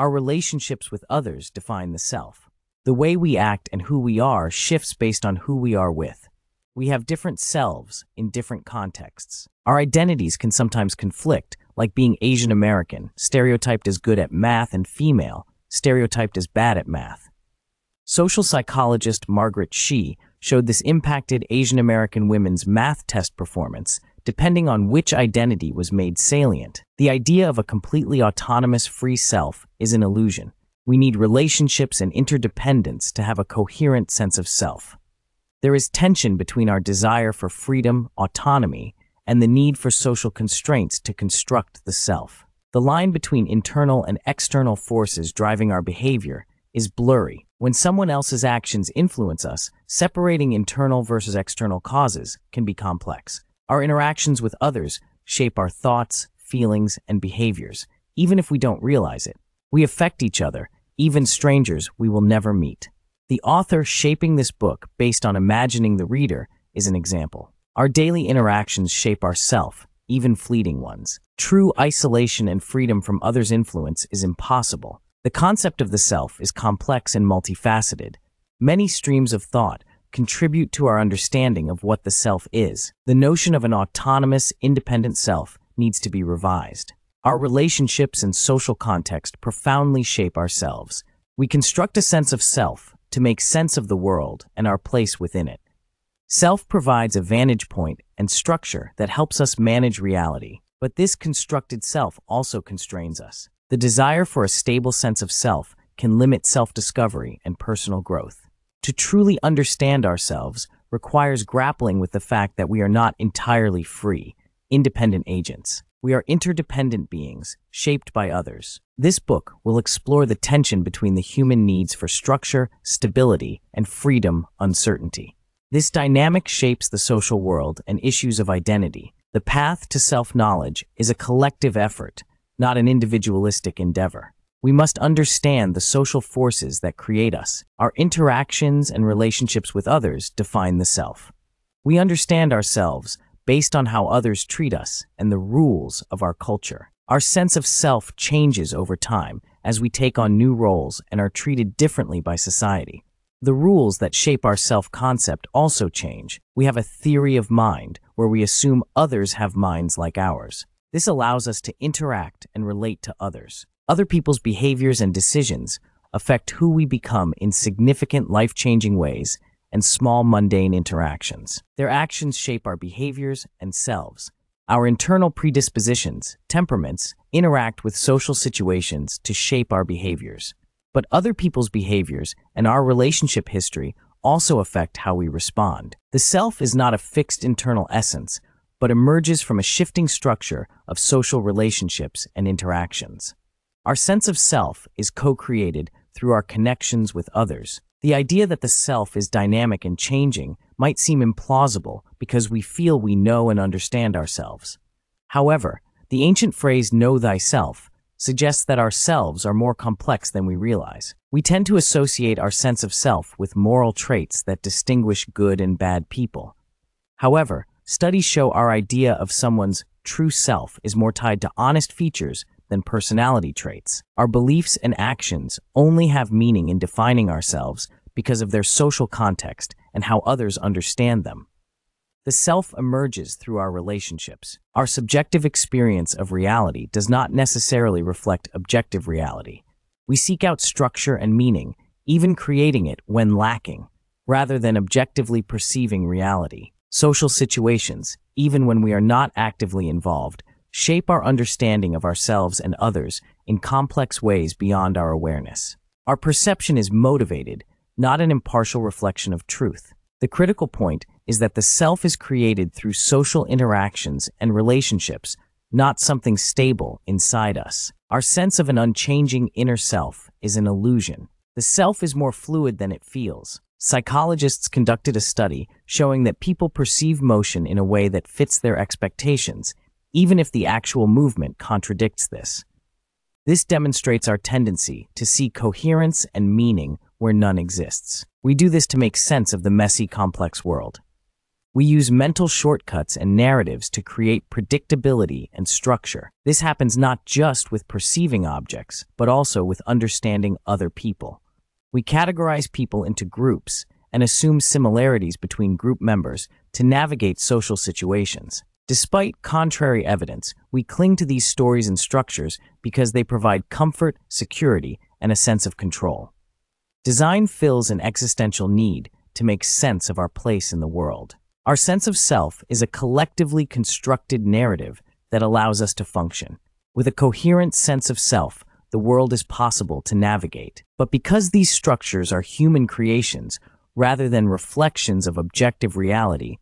Our relationships with others define the self. The way we act and who we are shifts based on who we are with. We have different selves in different contexts. Our identities can sometimes conflict, like being Asian American, stereotyped as good at math, and female, stereotyped as bad at math. Social psychologist Margaret Shih showed this impacted Asian American women's math test performance depending on which identity was made salient. The idea of a completely autonomous free self is an illusion. We need relationships and interdependence to have a coherent sense of self. There is tension between our desire for freedom, autonomy, and the need for social constraints to construct the self. The line between internal and external forces driving our behavior is blurry. When someone else's actions influence us, separating internal versus external causes can be complex. Our interactions with others shape our thoughts, feelings, and behaviors, even if we don't realize it. We affect each other, even strangers we will never meet. The author shaping this book based on imagining the reader is an example. Our daily interactions shape our self, even fleeting ones. True isolation and freedom from others' influence is impossible. The concept of the self is complex and multifaceted. Many streams of thought contribute to our understanding of what the self is. The notion of an autonomous, independent self needs to be revised. Our relationships and social context profoundly shape ourselves. We construct a sense of self to make sense of the world and our place within it. Self provides a vantage point and structure that helps us manage reality, but this constructed self also constrains us. The desire for a stable sense of self can limit self-discovery and personal growth. To truly understand ourselves requires grappling with the fact that we are not entirely free, independent agents. We are interdependent beings, shaped by others. This book will explore the tension between the human needs for structure, stability, and freedom, uncertainty. This dynamic shapes the social world and issues of identity. The path to self-knowledge is a collective effort, not an individualistic endeavor. We must understand the social forces that create us. Our interactions and relationships with others define the self. We understand ourselves based on how others treat us and the rules of our culture. Our sense of self changes over time as we take on new roles and are treated differently by society. The rules that shape our self-concept also change. We have a theory of mind where we assume others have minds like ours. This allows us to interact and relate to others. Other people's behaviors and decisions affect who we become in significant life-changing ways and small mundane interactions. Their actions shape our behaviors and selves. Our internal predispositions, temperaments, interact with social situations to shape our behaviors. But other people's behaviors and our relationship history also affect how we respond. The self is not a fixed internal essence, but emerges from a shifting structure of social relationships and interactions. Our sense of self is co-created through our connections with others. The idea that the self is dynamic and changing might seem implausible because we feel we know and understand ourselves. However, the ancient phrase know thyself suggests that ourselves are more complex than we realize. We tend to associate our sense of self with moral traits that distinguish good and bad people. However, Studies show our idea of someone's true self is more tied to honest features than personality traits. Our beliefs and actions only have meaning in defining ourselves because of their social context and how others understand them. The self emerges through our relationships. Our subjective experience of reality does not necessarily reflect objective reality. We seek out structure and meaning, even creating it when lacking, rather than objectively perceiving reality. Social situations, even when we are not actively involved, shape our understanding of ourselves and others in complex ways beyond our awareness. Our perception is motivated, not an impartial reflection of truth. The critical point is that the self is created through social interactions and relationships, not something stable inside us. Our sense of an unchanging inner self is an illusion. The self is more fluid than it feels. Psychologists conducted a study showing that people perceive motion in a way that fits their expectations, even if the actual movement contradicts this. This demonstrates our tendency to see coherence and meaning where none exists. We do this to make sense of the messy, complex world. We use mental shortcuts and narratives to create predictability and structure. This happens not just with perceiving objects, but also with understanding other people. We categorize people into groups and assume similarities between group members to navigate social situations. Despite contrary evidence, we cling to these stories and structures because they provide comfort, security, and a sense of control. Design fills an existential need to make sense of our place in the world. Our sense of self is a collectively constructed narrative that allows us to function. With a coherent sense of self, the world is possible to navigate. But because these structures are human creations, rather than reflections of objective reality,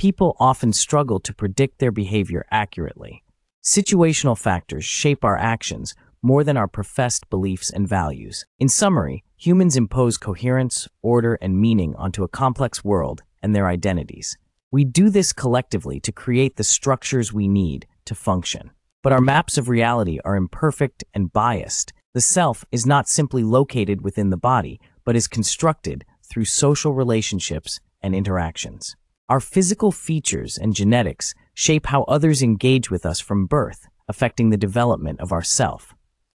people often struggle to predict their behavior accurately. Situational factors shape our actions more than our professed beliefs and values. In summary, humans impose coherence, order, and meaning onto a complex world and their identities. We do this collectively to create the structures we need to function. But our maps of reality are imperfect and biased. The self is not simply located within the body, but is constructed through social relationships and interactions. Our physical features and genetics shape how others engage with us from birth, affecting the development of our self.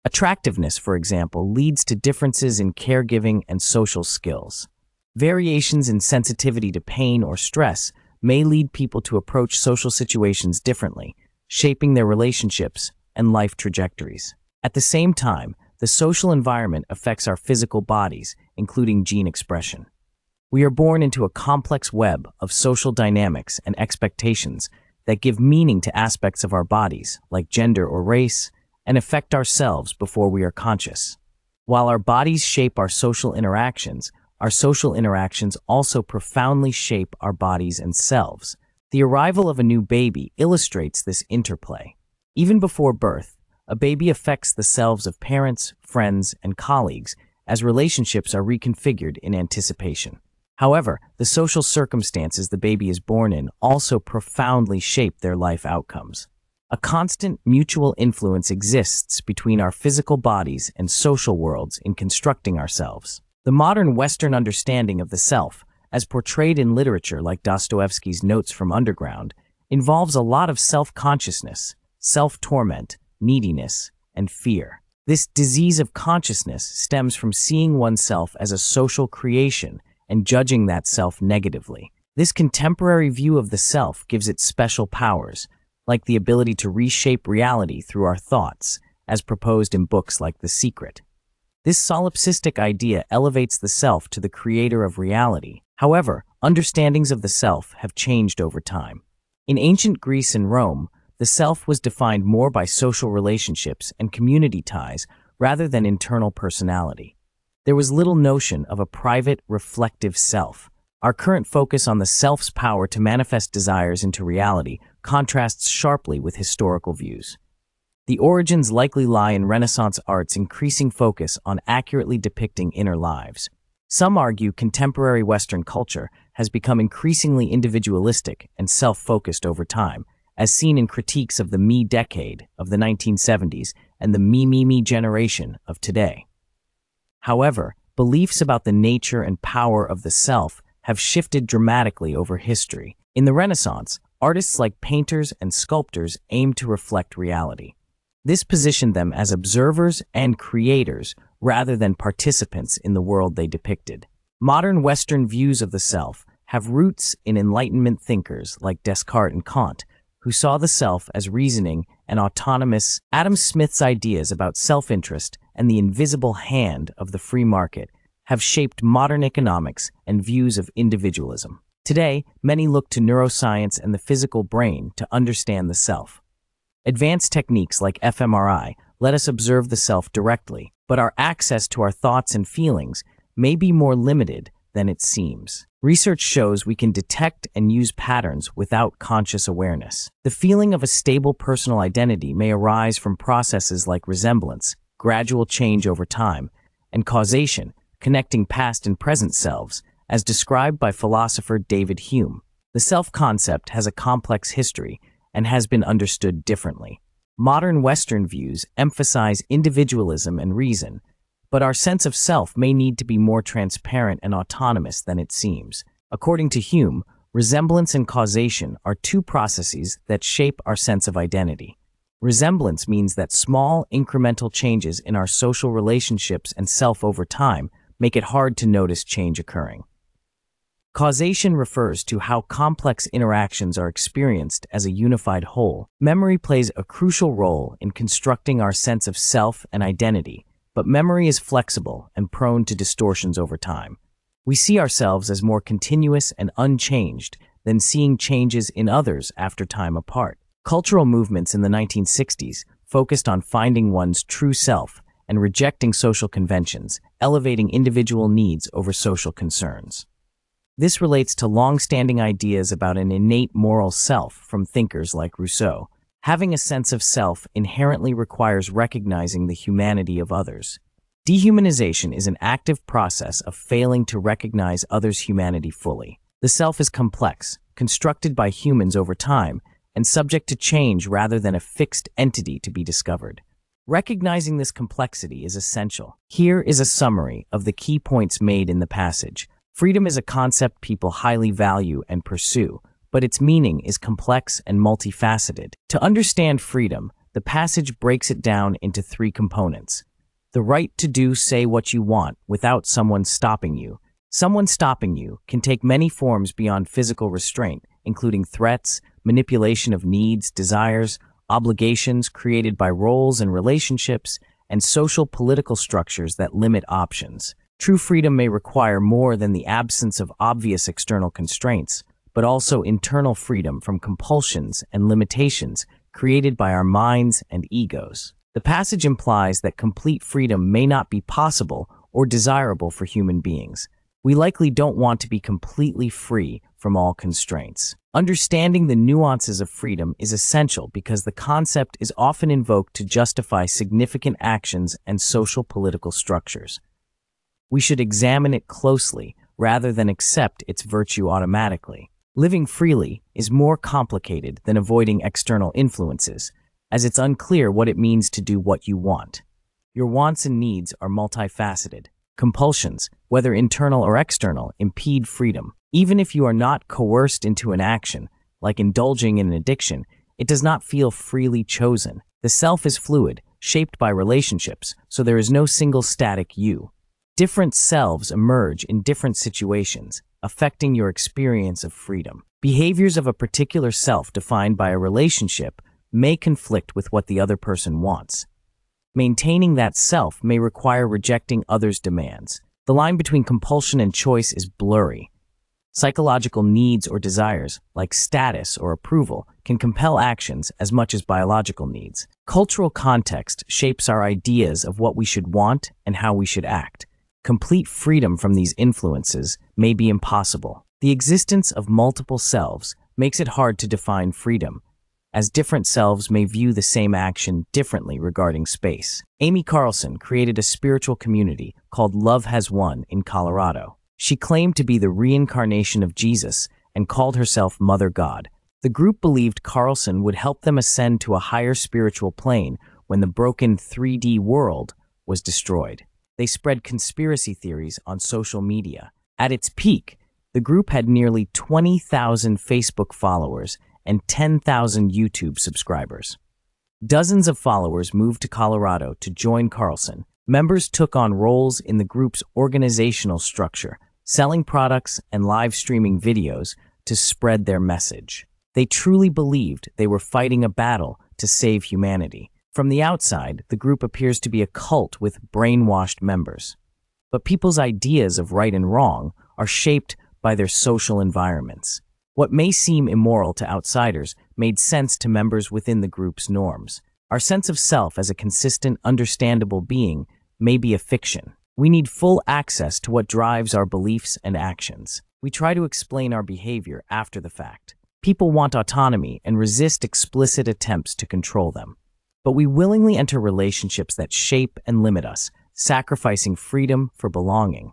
Attractiveness, for example, leads to differences in caregiving and social skills. Variations in sensitivity to pain or stress may lead people to approach social situations differently, shaping their relationships and life trajectories. At the same time, the social environment affects our physical bodies, including gene expression. We are born into a complex web of social dynamics and expectations that give meaning to aspects of our bodies, like gender or race, and affect ourselves before we are conscious. While our bodies shape our social interactions, our social interactions also profoundly shape our bodies and selves. The arrival of a new baby illustrates this interplay. Even before birth, a baby affects the selves of parents, friends, and colleagues as relationships are reconfigured in anticipation. However, the social circumstances the baby is born in also profoundly shape their life outcomes. A constant mutual influence exists between our physical bodies and social worlds in constructing ourselves. The modern Western understanding of the self, as portrayed in literature like Dostoevsky's Notes from Underground, involves a lot of self-consciousness, self-torment, neediness, and fear. This disease of consciousness stems from seeing oneself as a social creation and judging that self negatively. This contemporary view of the self gives it special powers, like the ability to reshape reality through our thoughts, as proposed in books like The Secret. This solipsistic idea elevates the self to the creator of reality. However, understandings of the self have changed over time. In ancient Greece and Rome, the self was defined more by social relationships and community ties rather than internal personality. There was little notion of a private, reflective self. Our current focus on the self's power to manifest desires into reality contrasts sharply with historical views. The origins likely lie in Renaissance art's increasing focus on accurately depicting inner lives. Some argue contemporary Western culture has become increasingly individualistic and self-focused over time, as seen in critiques of the me decade of the 1970s and the me me me generation of today. However, beliefs about the nature and power of the self have shifted dramatically over history. In the Renaissance, artists like painters and sculptors aimed to reflect reality. This positioned them as observers and creators rather than participants in the world they depicted. Modern Western views of the self have roots in Enlightenment thinkers like Descartes and Kant, who saw the self as reasoning and autonomous, Adam Smith's ideas about self-interest and the invisible hand of the free market have shaped modern economics and views of individualism. Today, many look to neuroscience and the physical brain to understand the self. Advanced techniques like fMRI let us observe the self directly, but our access to our thoughts and feelings may be more limited than it seems. Research shows we can detect and use patterns without conscious awareness. The feeling of a stable personal identity may arise from processes like resemblance, gradual change over time, and causation, connecting past and present selves, as described by philosopher David Hume. The self-concept has a complex history and has been understood differently. Modern Western views emphasize individualism and reason, but our sense of self may need to be more transparent and autonomous than it seems. According to Hume, resemblance and causation are two processes that shape our sense of identity. Resemblance means that small, incremental changes in our social relationships and self over time make it hard to notice change occurring. Causation refers to how complex interactions are experienced as a unified whole. Memory plays a crucial role in constructing our sense of self and identity, but memory is flexible and prone to distortions over time. We see ourselves as more continuous and unchanged than seeing changes in others after time apart. Cultural movements in the 1960s focused on finding one's true self and rejecting social conventions, elevating individual needs over social concerns. This relates to long-standing ideas about an innate moral self from thinkers like Rousseau. Having a sense of self inherently requires recognizing the humanity of others. Dehumanization is an active process of failing to recognize others' humanity fully. The self is complex, constructed by humans over time, and subject to change rather than a fixed entity to be discovered. Recognizing this complexity is essential. Here is a summary of the key points made in the passage. Freedom is a concept people highly value and pursue, but its meaning is complex and multifaceted. To understand freedom, the passage breaks it down into three components. The right to do say what you want without someone stopping you. Someone stopping you can take many forms beyond physical restraint, including threats, manipulation of needs, desires, obligations created by roles and relationships, and social political structures that limit options. True freedom may require more than the absence of obvious external constraints, but also internal freedom from compulsions and limitations created by our minds and egos. The passage implies that complete freedom may not be possible or desirable for human beings. We likely don't want to be completely free from all constraints. Understanding the nuances of freedom is essential because the concept is often invoked to justify significant actions and social political structures. We should examine it closely rather than accept its virtue automatically. Living freely is more complicated than avoiding external influences, as it's unclear what it means to do what you want. Your wants and needs are multifaceted. Compulsions, whether internal or external, impede freedom. Even if you are not coerced into an action, like indulging in an addiction, it does not feel freely chosen. The self is fluid, shaped by relationships, so there is no single static you. Different selves emerge in different situations, affecting your experience of freedom. Behaviors of a particular self defined by a relationship may conflict with what the other person wants. Maintaining that self may require rejecting others' demands. The line between compulsion and choice is blurry, Psychological needs or desires, like status or approval, can compel actions as much as biological needs. Cultural context shapes our ideas of what we should want and how we should act. Complete freedom from these influences may be impossible. The existence of multiple selves makes it hard to define freedom, as different selves may view the same action differently regarding space. Amy Carlson created a spiritual community called Love Has Won in Colorado. She claimed to be the reincarnation of Jesus and called herself Mother God. The group believed Carlson would help them ascend to a higher spiritual plane when the broken 3D world was destroyed. They spread conspiracy theories on social media. At its peak, the group had nearly 20,000 Facebook followers and 10,000 YouTube subscribers. Dozens of followers moved to Colorado to join Carlson. Members took on roles in the group's organizational structure, selling products and live streaming videos to spread their message. They truly believed they were fighting a battle to save humanity. From the outside, the group appears to be a cult with brainwashed members. But people's ideas of right and wrong are shaped by their social environments. What may seem immoral to outsiders made sense to members within the group's norms. Our sense of self as a consistent, understandable being may be a fiction. We need full access to what drives our beliefs and actions. We try to explain our behavior after the fact. People want autonomy and resist explicit attempts to control them. But we willingly enter relationships that shape and limit us, sacrificing freedom for belonging.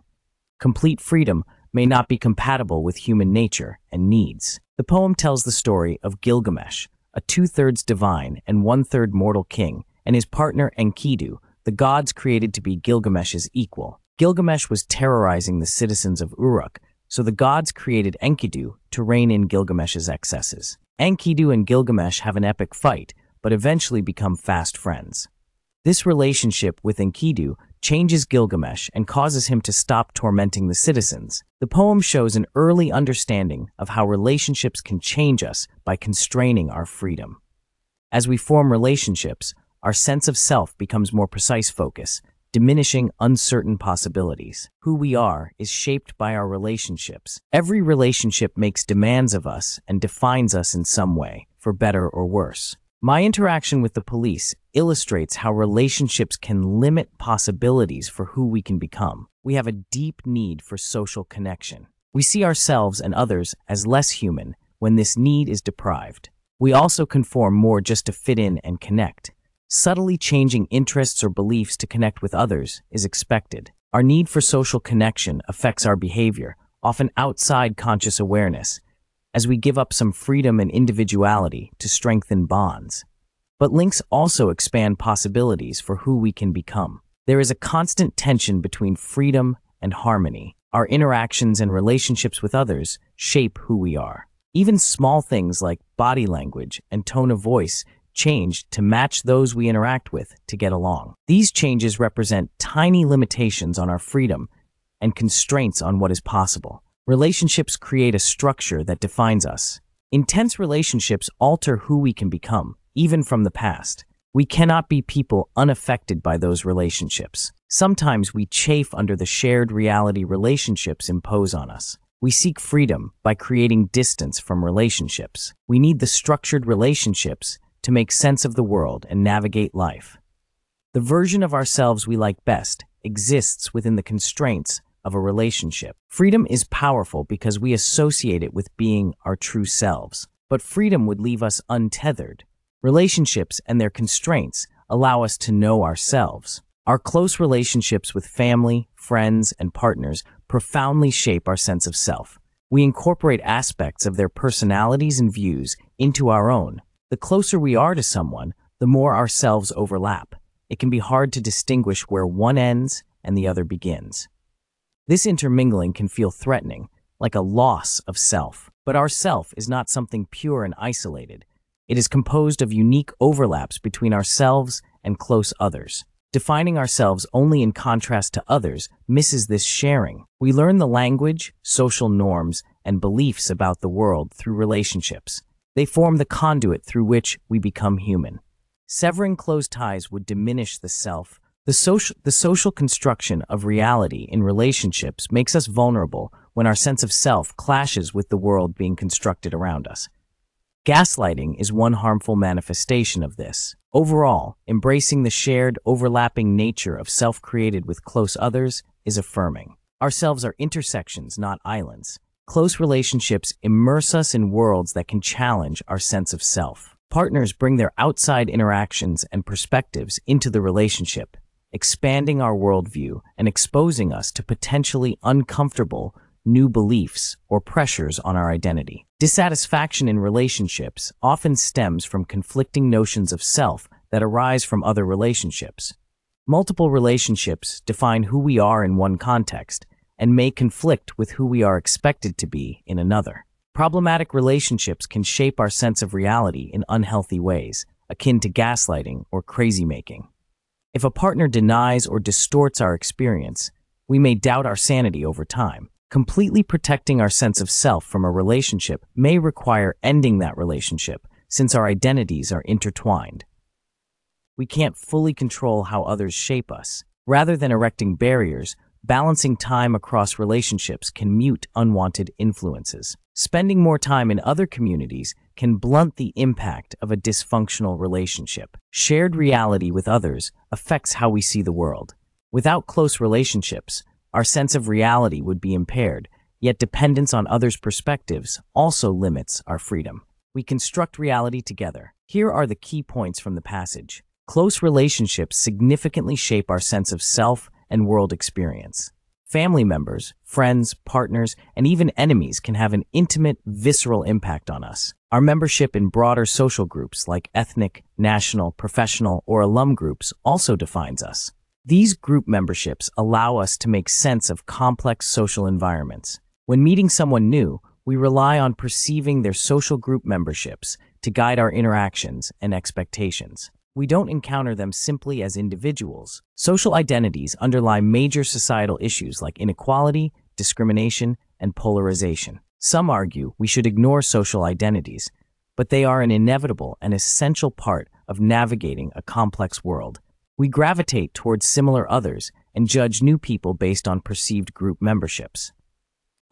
Complete freedom may not be compatible with human nature and needs. The poem tells the story of Gilgamesh, a two-thirds divine and one-third mortal king, and his partner Enkidu, the gods created to be Gilgamesh's equal. Gilgamesh was terrorizing the citizens of Uruk, so the gods created Enkidu to rein in Gilgamesh's excesses. Enkidu and Gilgamesh have an epic fight, but eventually become fast friends. This relationship with Enkidu changes Gilgamesh and causes him to stop tormenting the citizens. The poem shows an early understanding of how relationships can change us by constraining our freedom. As we form relationships, our sense of self becomes more precise focus, diminishing uncertain possibilities. Who we are is shaped by our relationships. Every relationship makes demands of us and defines us in some way, for better or worse. My interaction with the police illustrates how relationships can limit possibilities for who we can become. We have a deep need for social connection. We see ourselves and others as less human when this need is deprived. We also conform more just to fit in and connect. Subtly changing interests or beliefs to connect with others is expected. Our need for social connection affects our behavior, often outside conscious awareness, as we give up some freedom and individuality to strengthen bonds. But links also expand possibilities for who we can become. There is a constant tension between freedom and harmony. Our interactions and relationships with others shape who we are. Even small things like body language and tone of voice change to match those we interact with to get along. These changes represent tiny limitations on our freedom and constraints on what is possible. Relationships create a structure that defines us. Intense relationships alter who we can become, even from the past. We cannot be people unaffected by those relationships. Sometimes we chafe under the shared reality relationships impose on us. We seek freedom by creating distance from relationships. We need the structured relationships to make sense of the world and navigate life. The version of ourselves we like best exists within the constraints of a relationship. Freedom is powerful because we associate it with being our true selves, but freedom would leave us untethered. Relationships and their constraints allow us to know ourselves. Our close relationships with family, friends, and partners profoundly shape our sense of self. We incorporate aspects of their personalities and views into our own, the closer we are to someone, the more ourselves overlap. It can be hard to distinguish where one ends and the other begins. This intermingling can feel threatening, like a loss of self. But our self is not something pure and isolated. It is composed of unique overlaps between ourselves and close others. Defining ourselves only in contrast to others misses this sharing. We learn the language, social norms, and beliefs about the world through relationships. They form the conduit through which we become human. Severing close ties would diminish the self. The social, the social construction of reality in relationships makes us vulnerable when our sense of self clashes with the world being constructed around us. Gaslighting is one harmful manifestation of this. Overall, embracing the shared, overlapping nature of self created with close others is affirming. Ourselves are intersections, not islands. Close relationships immerse us in worlds that can challenge our sense of self. Partners bring their outside interactions and perspectives into the relationship, expanding our worldview and exposing us to potentially uncomfortable new beliefs or pressures on our identity. Dissatisfaction in relationships often stems from conflicting notions of self that arise from other relationships. Multiple relationships define who we are in one context and may conflict with who we are expected to be in another. Problematic relationships can shape our sense of reality in unhealthy ways, akin to gaslighting or crazy making. If a partner denies or distorts our experience, we may doubt our sanity over time. Completely protecting our sense of self from a relationship may require ending that relationship since our identities are intertwined. We can't fully control how others shape us. Rather than erecting barriers, balancing time across relationships can mute unwanted influences. Spending more time in other communities can blunt the impact of a dysfunctional relationship. Shared reality with others affects how we see the world. Without close relationships, our sense of reality would be impaired, yet dependence on others' perspectives also limits our freedom. We construct reality together. Here are the key points from the passage. Close relationships significantly shape our sense of self and world experience. Family members, friends, partners, and even enemies can have an intimate, visceral impact on us. Our membership in broader social groups like ethnic, national, professional, or alum groups also defines us. These group memberships allow us to make sense of complex social environments. When meeting someone new, we rely on perceiving their social group memberships to guide our interactions and expectations. We don't encounter them simply as individuals. Social identities underlie major societal issues like inequality, discrimination, and polarization. Some argue we should ignore social identities, but they are an inevitable and essential part of navigating a complex world. We gravitate towards similar others and judge new people based on perceived group memberships.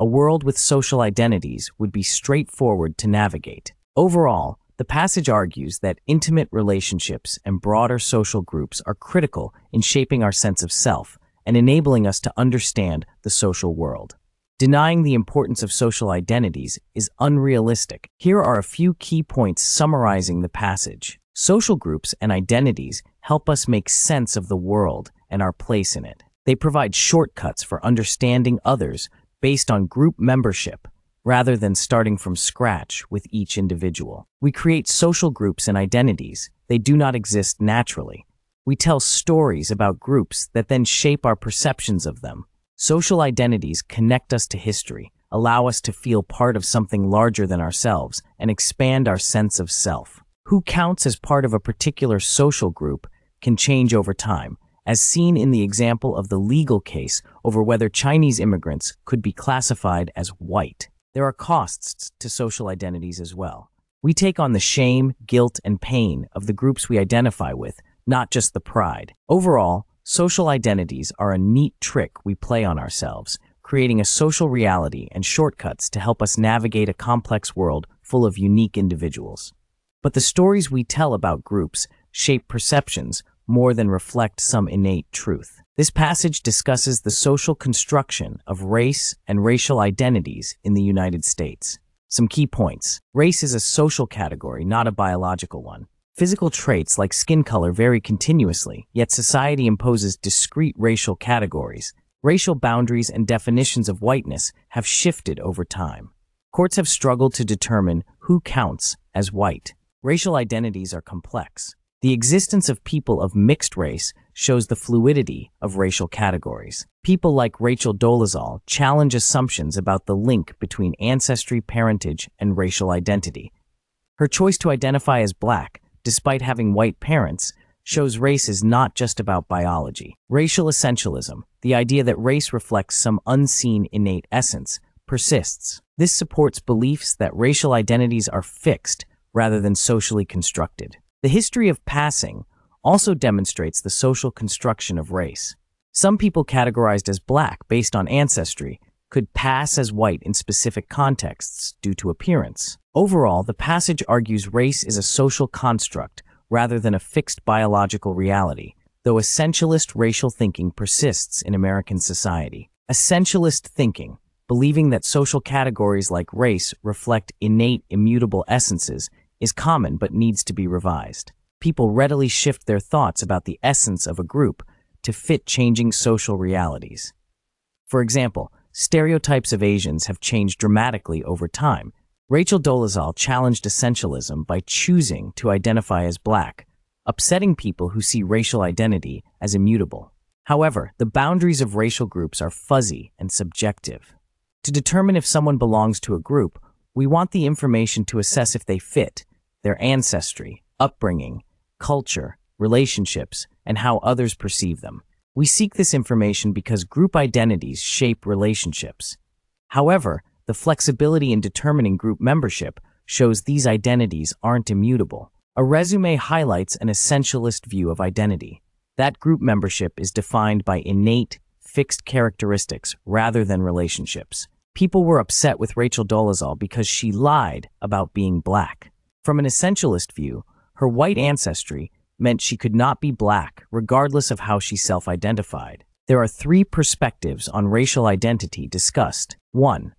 A world with social identities would be straightforward to navigate. Overall, the passage argues that intimate relationships and broader social groups are critical in shaping our sense of self and enabling us to understand the social world. Denying the importance of social identities is unrealistic. Here are a few key points summarizing the passage. Social groups and identities help us make sense of the world and our place in it. They provide shortcuts for understanding others based on group membership rather than starting from scratch with each individual. We create social groups and identities. They do not exist naturally. We tell stories about groups that then shape our perceptions of them. Social identities connect us to history, allow us to feel part of something larger than ourselves, and expand our sense of self. Who counts as part of a particular social group can change over time, as seen in the example of the legal case over whether Chinese immigrants could be classified as white. There are costs to social identities as well. We take on the shame, guilt, and pain of the groups we identify with, not just the pride. Overall, social identities are a neat trick we play on ourselves, creating a social reality and shortcuts to help us navigate a complex world full of unique individuals. But the stories we tell about groups shape perceptions more than reflect some innate truth. This passage discusses the social construction of race and racial identities in the United States. Some key points. Race is a social category, not a biological one. Physical traits like skin color vary continuously, yet society imposes discrete racial categories. Racial boundaries and definitions of whiteness have shifted over time. Courts have struggled to determine who counts as white. Racial identities are complex. The existence of people of mixed race shows the fluidity of racial categories. People like Rachel Dolezal challenge assumptions about the link between ancestry, parentage, and racial identity. Her choice to identify as black, despite having white parents, shows race is not just about biology. Racial essentialism, the idea that race reflects some unseen innate essence, persists. This supports beliefs that racial identities are fixed rather than socially constructed. The history of passing also demonstrates the social construction of race. Some people categorized as black based on ancestry could pass as white in specific contexts due to appearance. Overall, the passage argues race is a social construct rather than a fixed biological reality, though essentialist racial thinking persists in American society. Essentialist thinking, believing that social categories like race reflect innate, immutable essences, is common but needs to be revised. People readily shift their thoughts about the essence of a group to fit changing social realities. For example, stereotypes of Asians have changed dramatically over time. Rachel Dolezal challenged essentialism by choosing to identify as black, upsetting people who see racial identity as immutable. However, the boundaries of racial groups are fuzzy and subjective. To determine if someone belongs to a group, we want the information to assess if they fit, their ancestry, upbringing, culture, relationships, and how others perceive them. We seek this information because group identities shape relationships. However, the flexibility in determining group membership shows these identities aren't immutable. A resume highlights an essentialist view of identity. That group membership is defined by innate, fixed characteristics rather than relationships. People were upset with Rachel Dolezal because she lied about being black. From an essentialist view, her white ancestry meant she could not be black regardless of how she self-identified. There are three perspectives on racial identity discussed. 1.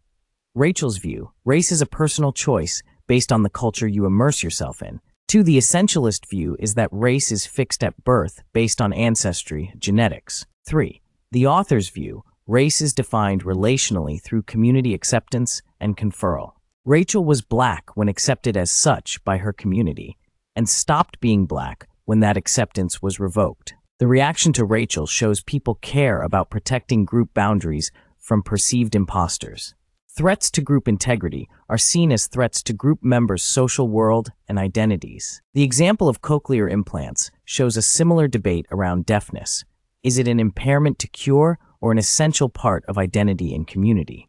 Rachel's view, race is a personal choice based on the culture you immerse yourself in. 2. The essentialist view is that race is fixed at birth based on ancestry, genetics. 3. The author's view, Race is defined relationally through community acceptance and conferral. Rachel was black when accepted as such by her community, and stopped being black when that acceptance was revoked. The reaction to Rachel shows people care about protecting group boundaries from perceived imposters. Threats to group integrity are seen as threats to group members' social world and identities. The example of cochlear implants shows a similar debate around deafness. Is it an impairment to cure or an essential part of identity and community?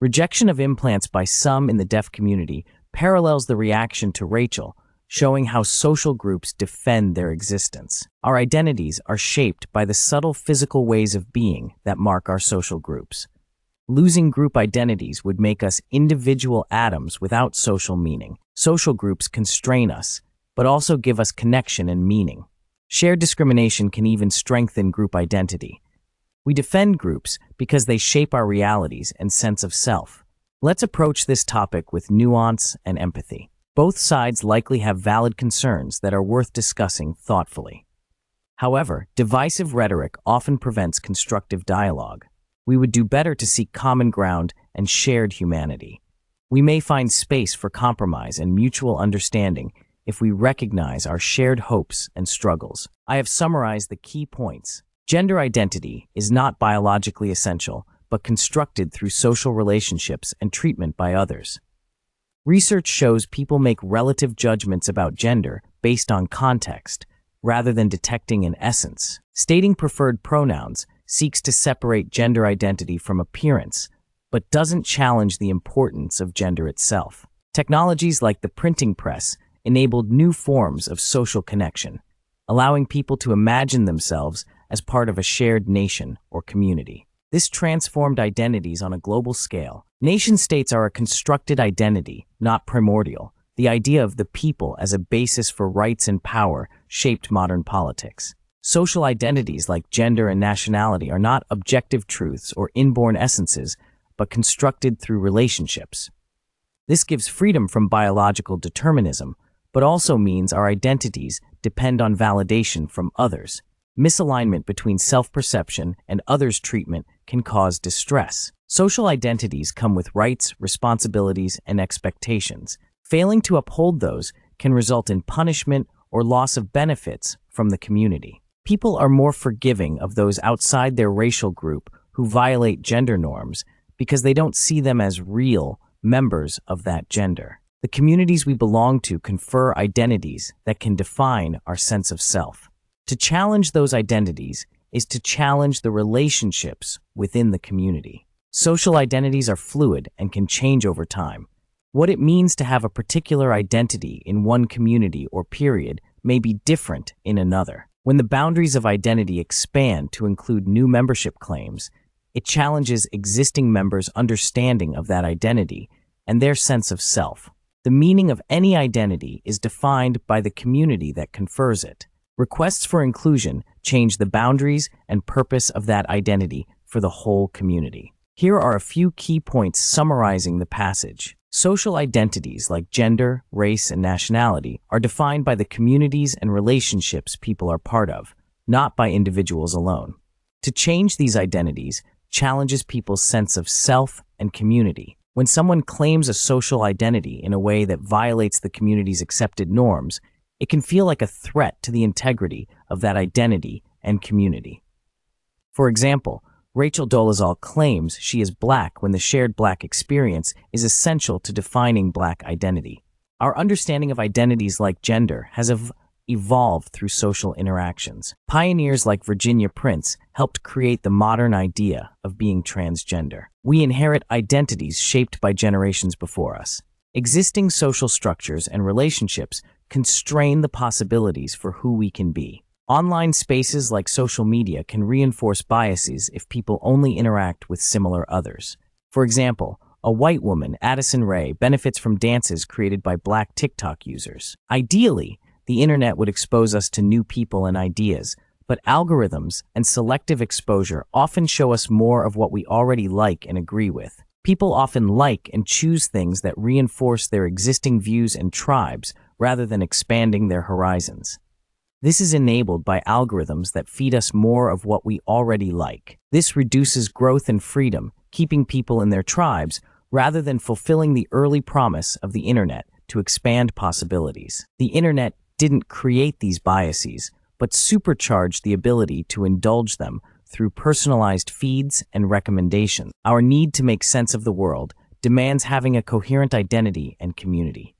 Rejection of implants by some in the deaf community parallels the reaction to Rachel, showing how social groups defend their existence. Our identities are shaped by the subtle physical ways of being that mark our social groups. Losing group identities would make us individual atoms without social meaning. Social groups constrain us, but also give us connection and meaning. Shared discrimination can even strengthen group identity. We defend groups because they shape our realities and sense of self. Let's approach this topic with nuance and empathy. Both sides likely have valid concerns that are worth discussing thoughtfully. However, divisive rhetoric often prevents constructive dialogue. We would do better to seek common ground and shared humanity. We may find space for compromise and mutual understanding if we recognize our shared hopes and struggles. I have summarized the key points Gender identity is not biologically essential, but constructed through social relationships and treatment by others. Research shows people make relative judgments about gender based on context, rather than detecting an essence. Stating preferred pronouns seeks to separate gender identity from appearance, but doesn't challenge the importance of gender itself. Technologies like the printing press enabled new forms of social connection, allowing people to imagine themselves as part of a shared nation or community. This transformed identities on a global scale. Nation states are a constructed identity, not primordial. The idea of the people as a basis for rights and power shaped modern politics. Social identities like gender and nationality are not objective truths or inborn essences, but constructed through relationships. This gives freedom from biological determinism, but also means our identities depend on validation from others. Misalignment between self-perception and others' treatment can cause distress. Social identities come with rights, responsibilities, and expectations. Failing to uphold those can result in punishment or loss of benefits from the community. People are more forgiving of those outside their racial group who violate gender norms because they don't see them as real members of that gender. The communities we belong to confer identities that can define our sense of self. To challenge those identities is to challenge the relationships within the community. Social identities are fluid and can change over time. What it means to have a particular identity in one community or period may be different in another. When the boundaries of identity expand to include new membership claims, it challenges existing members' understanding of that identity and their sense of self. The meaning of any identity is defined by the community that confers it. Requests for inclusion change the boundaries and purpose of that identity for the whole community. Here are a few key points summarizing the passage. Social identities like gender, race, and nationality are defined by the communities and relationships people are part of, not by individuals alone. To change these identities challenges people's sense of self and community. When someone claims a social identity in a way that violates the community's accepted norms, it can feel like a threat to the integrity of that identity and community. For example, Rachel Dolezal claims she is black when the shared black experience is essential to defining black identity. Our understanding of identities like gender has ev evolved through social interactions. Pioneers like Virginia Prince helped create the modern idea of being transgender. We inherit identities shaped by generations before us. Existing social structures and relationships constrain the possibilities for who we can be. Online spaces like social media can reinforce biases if people only interact with similar others. For example, a white woman, Addison Rae, benefits from dances created by black TikTok users. Ideally, the internet would expose us to new people and ideas, but algorithms and selective exposure often show us more of what we already like and agree with. People often like and choose things that reinforce their existing views and tribes rather than expanding their horizons. This is enabled by algorithms that feed us more of what we already like. This reduces growth and freedom, keeping people in their tribes rather than fulfilling the early promise of the internet to expand possibilities. The internet didn't create these biases, but supercharged the ability to indulge them through personalized feeds and recommendations. Our need to make sense of the world demands having a coherent identity and community.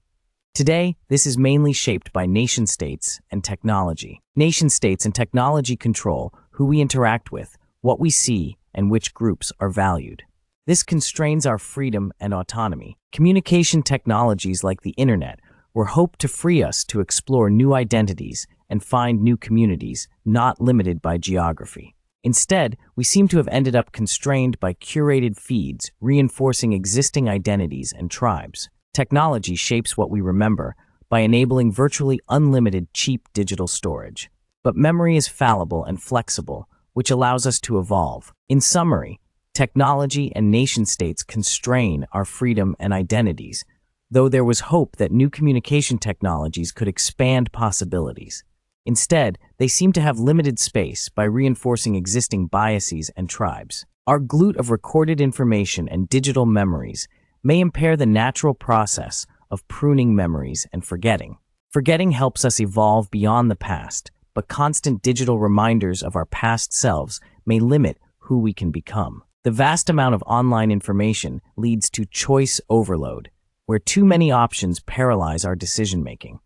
Today, this is mainly shaped by nation states and technology. Nation states and technology control who we interact with, what we see, and which groups are valued. This constrains our freedom and autonomy. Communication technologies like the internet were hoped to free us to explore new identities and find new communities, not limited by geography. Instead, we seem to have ended up constrained by curated feeds reinforcing existing identities and tribes. Technology shapes what we remember by enabling virtually unlimited cheap digital storage. But memory is fallible and flexible, which allows us to evolve. In summary, technology and nation states constrain our freedom and identities, though there was hope that new communication technologies could expand possibilities. Instead, they seem to have limited space by reinforcing existing biases and tribes. Our glut of recorded information and digital memories may impair the natural process of pruning memories and forgetting. Forgetting helps us evolve beyond the past, but constant digital reminders of our past selves may limit who we can become. The vast amount of online information leads to choice overload, where too many options paralyze our decision making.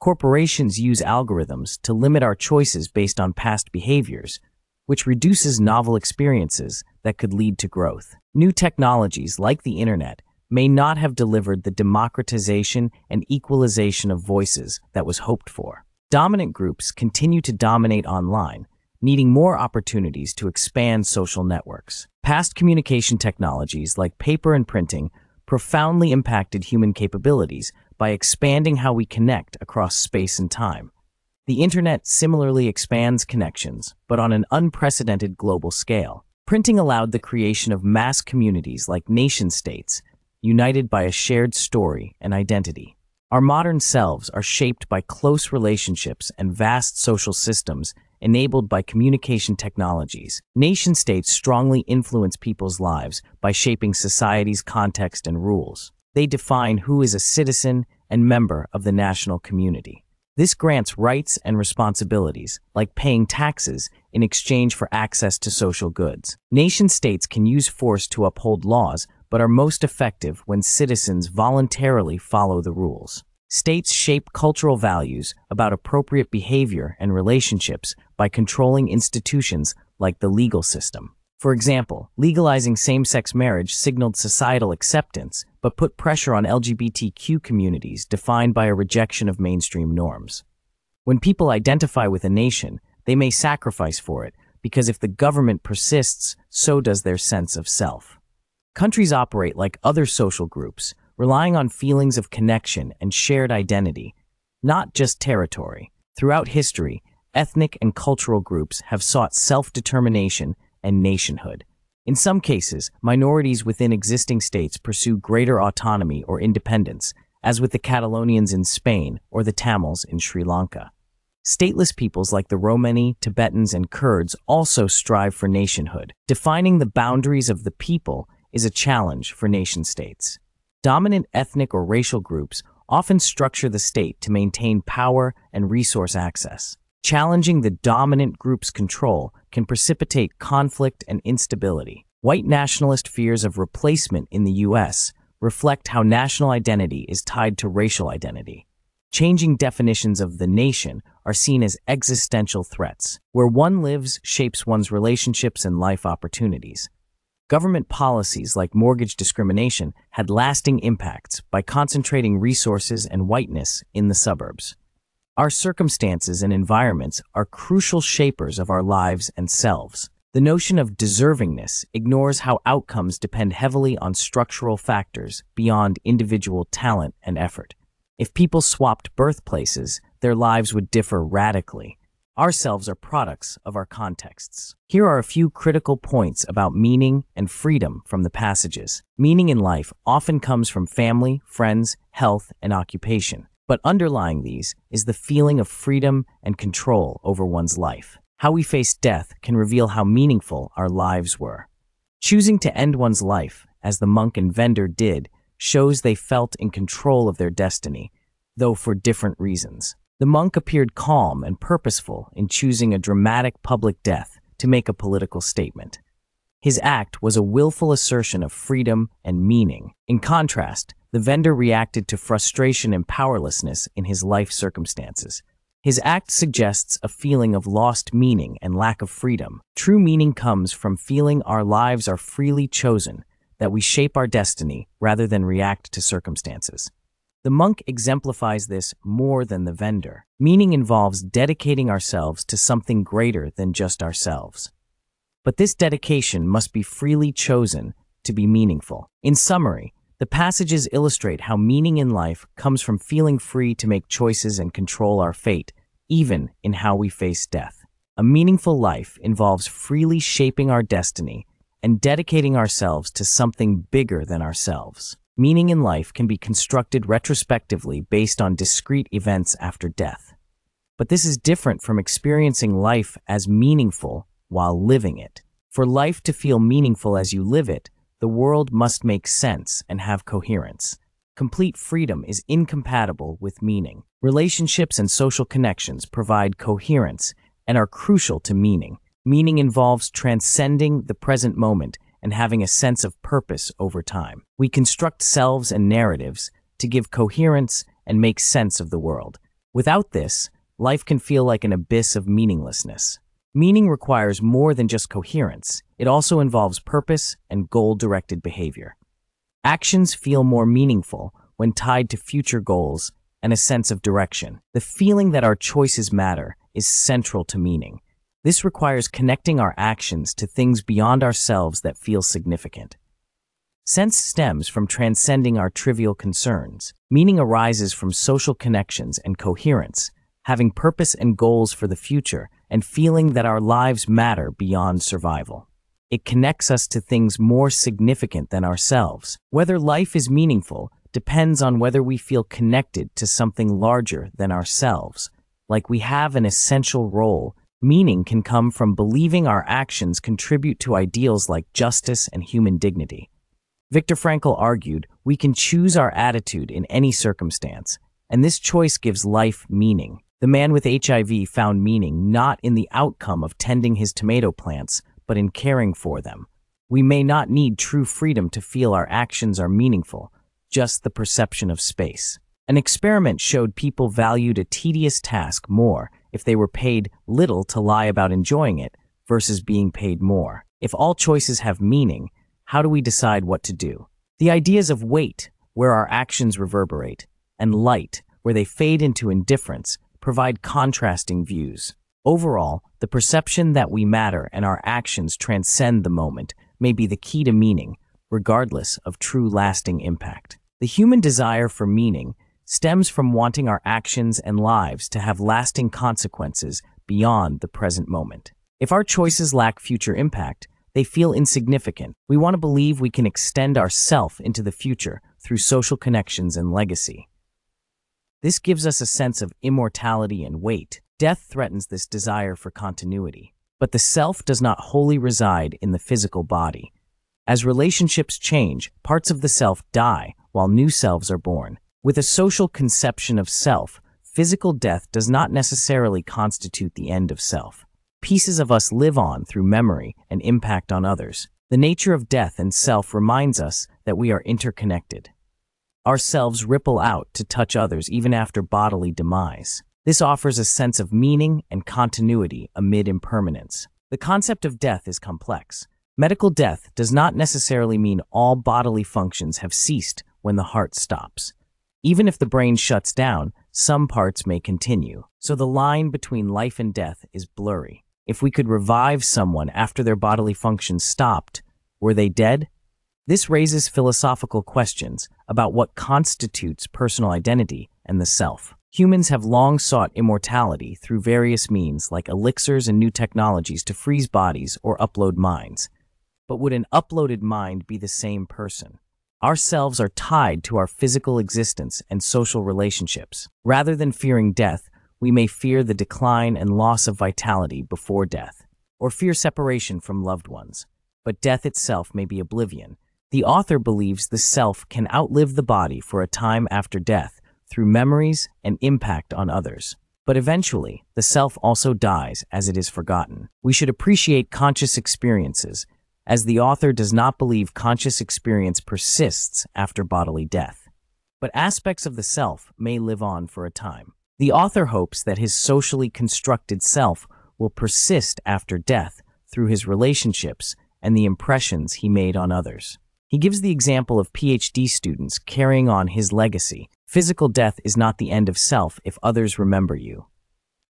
Corporations use algorithms to limit our choices based on past behaviors, which reduces novel experiences that could lead to growth. New technologies like the internet may not have delivered the democratization and equalization of voices that was hoped for. Dominant groups continue to dominate online, needing more opportunities to expand social networks. Past communication technologies like paper and printing profoundly impacted human capabilities by expanding how we connect across space and time. The internet similarly expands connections, but on an unprecedented global scale. Printing allowed the creation of mass communities like nation states, united by a shared story and identity. Our modern selves are shaped by close relationships and vast social systems enabled by communication technologies. Nation states strongly influence people's lives by shaping society's context and rules. They define who is a citizen and member of the national community. This grants rights and responsibilities, like paying taxes in exchange for access to social goods. Nation states can use force to uphold laws, but are most effective when citizens voluntarily follow the rules. States shape cultural values about appropriate behavior and relationships by controlling institutions like the legal system. For example, legalizing same-sex marriage signaled societal acceptance, but put pressure on LGBTQ communities defined by a rejection of mainstream norms. When people identify with a nation, they may sacrifice for it, because if the government persists, so does their sense of self. Countries operate like other social groups, relying on feelings of connection and shared identity, not just territory. Throughout history, ethnic and cultural groups have sought self-determination and nationhood. In some cases, minorities within existing states pursue greater autonomy or independence, as with the Catalonians in Spain or the Tamils in Sri Lanka. Stateless peoples like the Romani, Tibetans, and Kurds also strive for nationhood. Defining the boundaries of the people is a challenge for nation-states. Dominant ethnic or racial groups often structure the state to maintain power and resource access. Challenging the dominant group's control can precipitate conflict and instability. White nationalist fears of replacement in the U.S. reflect how national identity is tied to racial identity. Changing definitions of the nation are seen as existential threats. Where one lives shapes one's relationships and life opportunities. Government policies like mortgage discrimination had lasting impacts by concentrating resources and whiteness in the suburbs. Our circumstances and environments are crucial shapers of our lives and selves. The notion of deservingness ignores how outcomes depend heavily on structural factors beyond individual talent and effort. If people swapped birthplaces, their lives would differ radically. Ourselves are products of our contexts. Here are a few critical points about meaning and freedom from the passages. Meaning in life often comes from family, friends, health, and occupation. But underlying these is the feeling of freedom and control over one's life. How we face death can reveal how meaningful our lives were. Choosing to end one's life, as the monk and vendor did, shows they felt in control of their destiny, though for different reasons. The monk appeared calm and purposeful in choosing a dramatic public death to make a political statement. His act was a willful assertion of freedom and meaning. In contrast, the vendor reacted to frustration and powerlessness in his life circumstances. His act suggests a feeling of lost meaning and lack of freedom. True meaning comes from feeling our lives are freely chosen, that we shape our destiny rather than react to circumstances. The monk exemplifies this more than the vendor. Meaning involves dedicating ourselves to something greater than just ourselves. But this dedication must be freely chosen to be meaningful. In summary, the passages illustrate how meaning in life comes from feeling free to make choices and control our fate, even in how we face death. A meaningful life involves freely shaping our destiny and dedicating ourselves to something bigger than ourselves. Meaning in life can be constructed retrospectively based on discrete events after death. But this is different from experiencing life as meaningful while living it. For life to feel meaningful as you live it, the world must make sense and have coherence. Complete freedom is incompatible with meaning. Relationships and social connections provide coherence and are crucial to meaning. Meaning involves transcending the present moment and having a sense of purpose over time. We construct selves and narratives to give coherence and make sense of the world. Without this, life can feel like an abyss of meaninglessness. Meaning requires more than just coherence. It also involves purpose and goal-directed behavior. Actions feel more meaningful when tied to future goals and a sense of direction. The feeling that our choices matter is central to meaning. This requires connecting our actions to things beyond ourselves that feel significant. Sense stems from transcending our trivial concerns. Meaning arises from social connections and coherence, having purpose and goals for the future, and feeling that our lives matter beyond survival. It connects us to things more significant than ourselves. Whether life is meaningful depends on whether we feel connected to something larger than ourselves, like we have an essential role Meaning can come from believing our actions contribute to ideals like justice and human dignity. Viktor Frankl argued, we can choose our attitude in any circumstance, and this choice gives life meaning. The man with HIV found meaning not in the outcome of tending his tomato plants, but in caring for them. We may not need true freedom to feel our actions are meaningful, just the perception of space. An experiment showed people valued a tedious task more if they were paid little to lie about enjoying it versus being paid more. If all choices have meaning, how do we decide what to do? The ideas of weight, where our actions reverberate, and light, where they fade into indifference, provide contrasting views. Overall, the perception that we matter and our actions transcend the moment may be the key to meaning, regardless of true lasting impact. The human desire for meaning stems from wanting our actions and lives to have lasting consequences beyond the present moment. If our choices lack future impact, they feel insignificant. We want to believe we can extend our self into the future through social connections and legacy. This gives us a sense of immortality and weight. Death threatens this desire for continuity. But the self does not wholly reside in the physical body. As relationships change, parts of the self die while new selves are born. With a social conception of self, physical death does not necessarily constitute the end of self. Pieces of us live on through memory and impact on others. The nature of death and self reminds us that we are interconnected. Ourselves ripple out to touch others even after bodily demise. This offers a sense of meaning and continuity amid impermanence. The concept of death is complex. Medical death does not necessarily mean all bodily functions have ceased when the heart stops. Even if the brain shuts down, some parts may continue. So the line between life and death is blurry. If we could revive someone after their bodily functions stopped, were they dead? This raises philosophical questions about what constitutes personal identity and the self. Humans have long sought immortality through various means like elixirs and new technologies to freeze bodies or upload minds. But would an uploaded mind be the same person? Our selves are tied to our physical existence and social relationships. Rather than fearing death, we may fear the decline and loss of vitality before death, or fear separation from loved ones. But death itself may be oblivion. The author believes the self can outlive the body for a time after death through memories and impact on others. But eventually, the self also dies as it is forgotten. We should appreciate conscious experiences, as the author does not believe conscious experience persists after bodily death. But aspects of the self may live on for a time. The author hopes that his socially constructed self will persist after death through his relationships and the impressions he made on others. He gives the example of PhD students carrying on his legacy. Physical death is not the end of self if others remember you.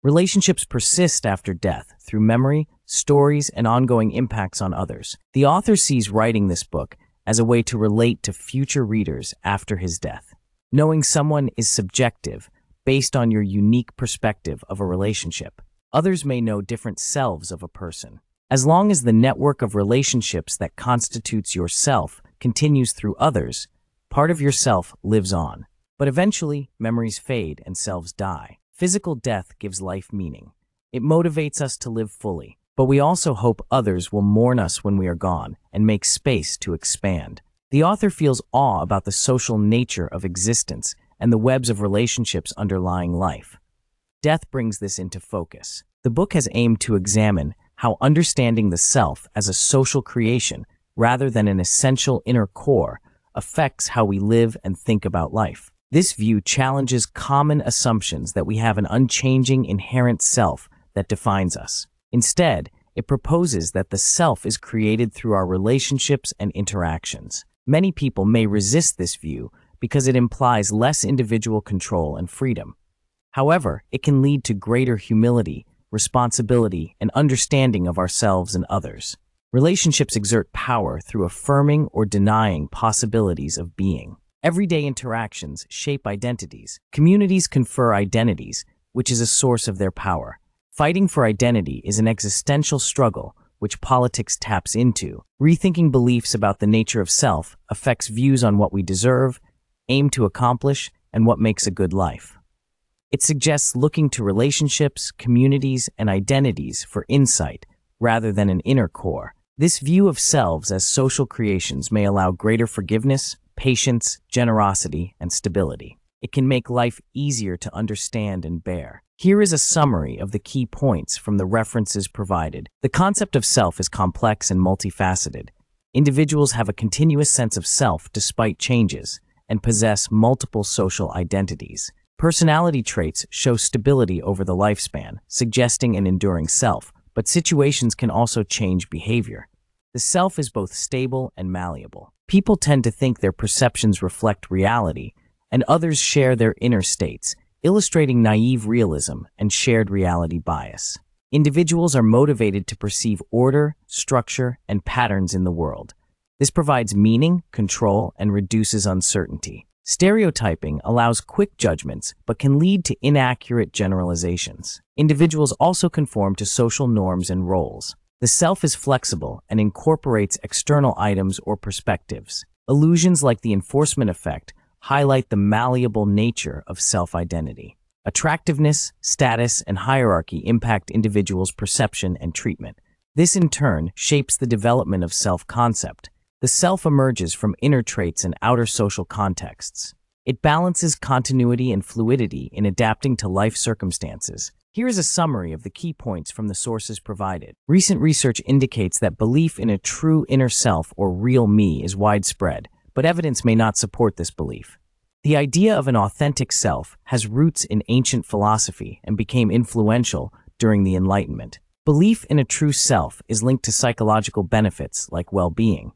Relationships persist after death through memory, stories, and ongoing impacts on others. The author sees writing this book as a way to relate to future readers after his death. Knowing someone is subjective, based on your unique perspective of a relationship. Others may know different selves of a person. As long as the network of relationships that constitutes yourself continues through others, part of yourself lives on. But eventually, memories fade and selves die. Physical death gives life meaning. It motivates us to live fully, but we also hope others will mourn us when we are gone and make space to expand. The author feels awe about the social nature of existence and the webs of relationships underlying life. Death brings this into focus. The book has aimed to examine how understanding the self as a social creation rather than an essential inner core affects how we live and think about life. This view challenges common assumptions that we have an unchanging inherent self that defines us. Instead, it proposes that the self is created through our relationships and interactions. Many people may resist this view because it implies less individual control and freedom. However, it can lead to greater humility, responsibility, and understanding of ourselves and others. Relationships exert power through affirming or denying possibilities of being. Everyday interactions shape identities. Communities confer identities, which is a source of their power. Fighting for identity is an existential struggle which politics taps into. Rethinking beliefs about the nature of self affects views on what we deserve, aim to accomplish, and what makes a good life. It suggests looking to relationships, communities, and identities for insight rather than an inner core. This view of selves as social creations may allow greater forgiveness, patience, generosity, and stability. It can make life easier to understand and bear. Here is a summary of the key points from the references provided. The concept of self is complex and multifaceted. Individuals have a continuous sense of self despite changes and possess multiple social identities. Personality traits show stability over the lifespan, suggesting an enduring self, but situations can also change behavior. The self is both stable and malleable. People tend to think their perceptions reflect reality, and others share their inner states, illustrating naive realism and shared reality bias. Individuals are motivated to perceive order, structure, and patterns in the world. This provides meaning, control, and reduces uncertainty. Stereotyping allows quick judgments but can lead to inaccurate generalizations. Individuals also conform to social norms and roles. The self is flexible and incorporates external items or perspectives. Illusions like the enfacement effect highlight the malleable nature of self-identity. Attractiveness, status, and hierarchy impact individuals' perception and treatment. This in turn shapes the development of self-concept. The self emerges from inner traits and outer social contexts. It balances continuity and fluidity in adapting to life circumstances. Here is a summary of the key points from the sources provided. Recent research indicates that belief in a true inner self or real me is widespread, but evidence may not support this belief. The idea of an authentic self has roots in ancient philosophy and became influential during the Enlightenment. Belief in a true self is linked to psychological benefits like well-being.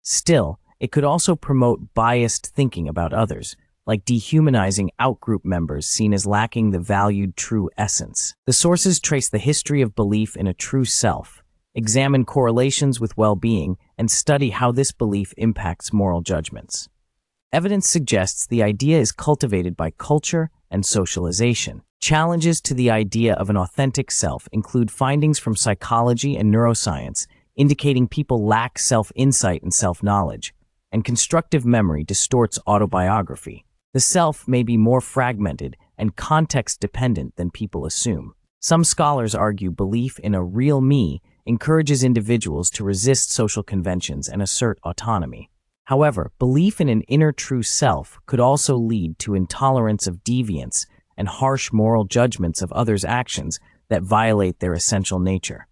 Still, it could also promote biased thinking about others, like dehumanizing outgroup members seen as lacking the valued true essence. The sources trace the history of belief in a true self, examine correlations with well-being, and study how this belief impacts moral judgments. Evidence suggests the idea is cultivated by culture and socialization. Challenges to the idea of an authentic self include findings from psychology and neuroscience indicating people lack self-insight and self-knowledge, and constructive memory distorts autobiography. The self may be more fragmented and context-dependent than people assume. Some scholars argue belief in a real me encourages individuals to resist social conventions and assert autonomy. However, belief in an inner true self could also lead to intolerance of deviance and harsh moral judgments of others' actions that violate their essential nature.